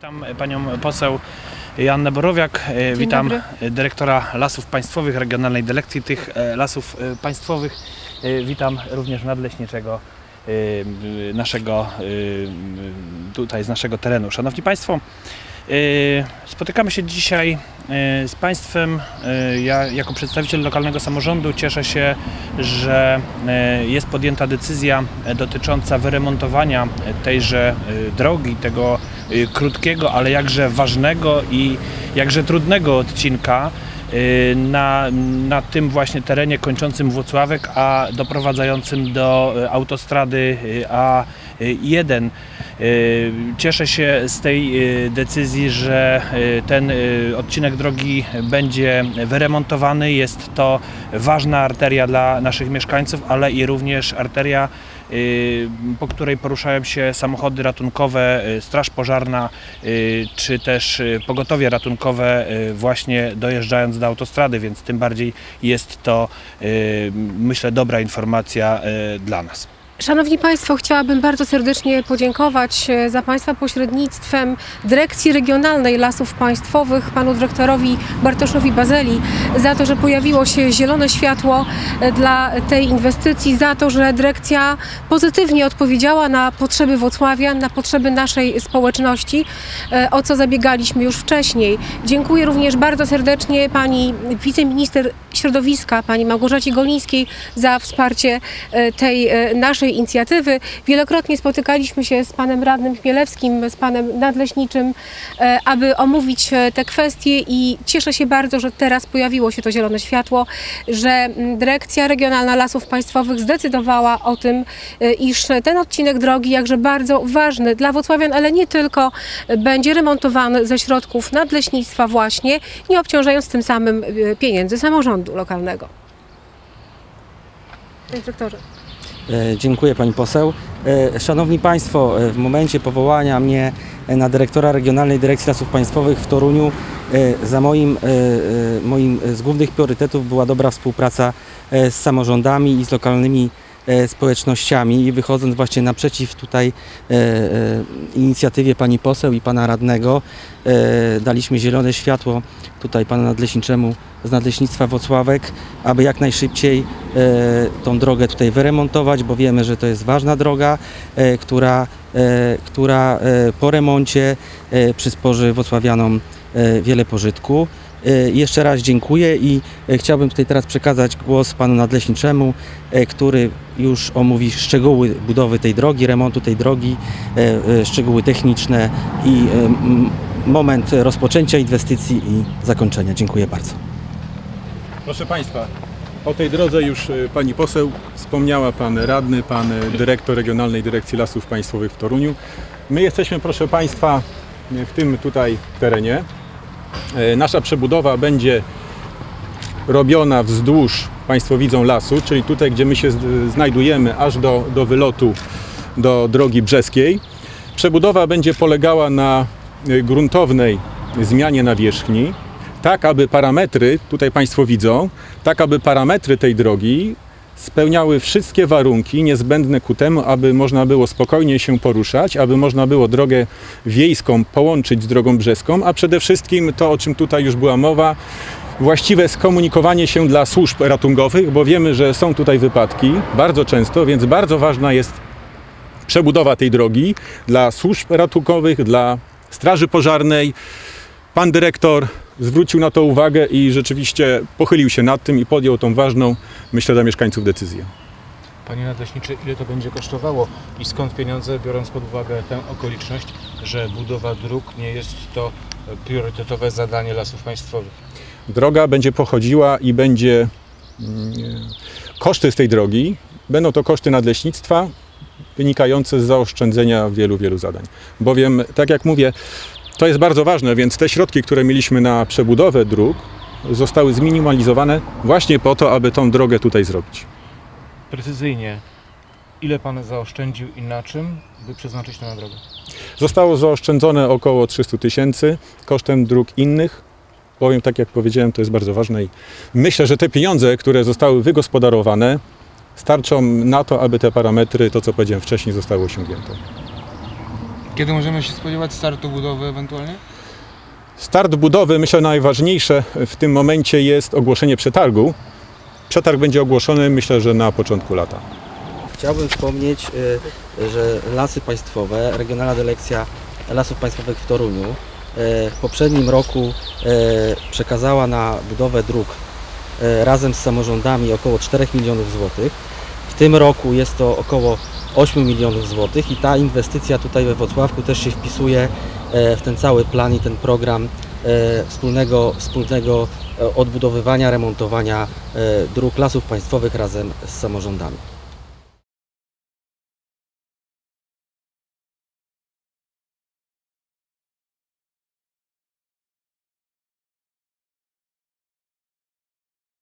Witam panią poseł Joannę Borowiak, e, witam dobry. dyrektora Lasów Państwowych, Regionalnej Dyrekcji tych e, Lasów e, Państwowych. Witam również nadleśniczego naszego tutaj z naszego terenu. Szanowni Państwo, spotykamy się dzisiaj e, z Państwem. E, Ja jako przedstawiciel lokalnego samorządu cieszę się, że e, jest podjęta decyzja e, dotycząca wyremontowania tejże e, drogi, tego e, krótkiego, ale jakże ważnego i jakże trudnego odcinka e, na, na tym właśnie terenie kończącym Włocławek, a doprowadzającym do e, autostrady e, A1. E, Cieszę się z tej decyzji, że ten odcinek drogi będzie wyremontowany. Jest to ważna arteria dla naszych mieszkańców, ale i również arteria, po której poruszają się samochody ratunkowe, e, straż pożarna, e, czy też pogotowie ratunkowe właśnie dojeżdżając do autostrady, więc tym bardziej jest to myślę dobra informacja dla nas. Szanowni Państwo, chciałabym bardzo serdecznie podziękować e, za Państwa pośrednictwem Dyrekcji Regionalnej Lasów Państwowych, panu dyrektorowi Bartoszowi Bazeli, za to, że pojawiło się zielone światło e, dla tej inwestycji, za to, że dyrekcja pozytywnie odpowiedziała na potrzeby Włocławia, na potrzeby naszej społeczności, e, o co zabiegaliśmy już wcześniej. Dziękuję również bardzo serdecznie pani wiceminister środowiska, pani Małgorzacie Golińskiej za wsparcie e, tej e, naszej inicjatywy. Wielokrotnie spotykaliśmy się z panem radnym Chmielewskim, z panem nadleśniczym, e, aby omówić te kwestie i cieszę się bardzo, że teraz pojawiło się to zielone światło, że mm, Dyrekcja Regionalna Lasów Państwowych zdecydowała o tym, iż ten odcinek drogi, jakże bardzo ważny dla Włocławian, ale nie tylko, będzie remontowany ze środków nadleśnictwa właśnie, nie obciążając tym samym pieniędzy samorządu lokalnego. Panie dyrektorze. E, Dziękuję Pani Poseł. E, Szanowni Państwo, e, w momencie powołania mnie na dyrektora Regionalnej Dyrekcji Lasów Państwowych w Toruniu za moim, moim z głównych priorytetów była dobra współpraca z samorządami i z lokalnymi społecznościami i wychodząc właśnie naprzeciw tutaj e, e, inicjatywie Pani Poseł i Pana Radnego e, daliśmy zielone światło tutaj Panu Nadleśniczemu z Nadleśnictwa Wocławek, aby jak najszybciej e, tą drogę tutaj wyremontować, bo wiemy, że to jest ważna droga, e, która, e, która e, po remoncie e, przysporzy Wocławianom e, wiele pożytku. E, Jeszcze raz dziękuję i e, chciałbym tutaj teraz przekazać głos panu nadleśniczemu, e, który już omówi szczegóły budowy tej drogi, remontu tej drogi, szczegóły techniczne i moment rozpoczęcia inwestycji i zakończenia. Dziękuję bardzo. Proszę Państwa, o tej drodze już Pani poseł wspomniała Pan radny, Pan dyrektor Regionalnej Dyrekcji Lasów Państwowych w Toruniu. My jesteśmy, proszę Państwa, w tym tutaj terenie. Y, Nasza przebudowa będzie robiona wzdłuż, Państwo widzą, lasu, czyli tutaj, gdzie my się znajdujemy, aż do, do wylotu do drogi brzeskiej. Przebudowa będzie polegała na y, gruntownej zmianie nawierzchni, tak aby parametry, tutaj Państwo widzą, tak aby parametry tej drogi spełniały wszystkie warunki niezbędne ku temu, aby można było spokojnie się poruszać, aby można było drogę wiejską połączyć z drogą brzeską, a przede wszystkim to, o czym tutaj już była mowa, właściwe skomunikowanie się dla służb ratunkowych, bo wiemy, że są tutaj wypadki bardzo często, więc bardzo ważna jest przebudowa tej drogi dla służb ratunkowych, dla straży pożarnej. Pan dyrektor zwrócił na to uwagę i rzeczywiście pochylił się nad tym i podjął tą ważną, myślę, dla mieszkańców decyzję. Panie Nadleśniczy, ile to będzie kosztowało i skąd pieniądze, biorąc pod uwagę tę okoliczność, że budowa dróg nie jest to priorytetowe zadanie lasów państwowych? Droga będzie pochodziła i będzie mm, koszty z tej drogi, będą to koszty nadleśnictwa wynikające z zaoszczędzenia wielu, wielu zadań. Bowiem, tak jak mówię, to jest bardzo ważne, więc te środki, które mieliśmy na przebudowę dróg, zostały zminimalizowane właśnie po to, aby tą drogę tutaj zrobić. Precyzyjnie, ile Pan zaoszczędził i na czym, by przeznaczyć to na drogę? Zostało zaoszczędzone około 300 tysięcy kosztem dróg innych. Powiem tak, jak powiedziałem, to jest bardzo ważne i myślę, że te pieniądze, które zostały wygospodarowane, starczą na to, aby te parametry, to co powiedziałem wcześniej, zostały osiągnięte. Kiedy możemy się spodziewać startu budowy ewentualnie? Start budowy, myślę, najważniejsze w tym momencie jest ogłoszenie przetargu. Przetarg będzie ogłoszony, myślę, że na początku lata. Chciałbym wspomnieć, y, że Lasy Państwowe, Regionalna Dyrekcja Lasów Państwowych w Toruniu y, w poprzednim roku y, przekazała na budowę dróg razem z samorządami około 4 milionów złotych. W tym roku jest to około 8 milionów złotych i ta inwestycja tutaj we Wrocławku też się wpisuje e, w ten cały plan i ten program e, wspólnego, wspólnego e, odbudowywania, remontowania dróg lasów państwowych razem z samorządami.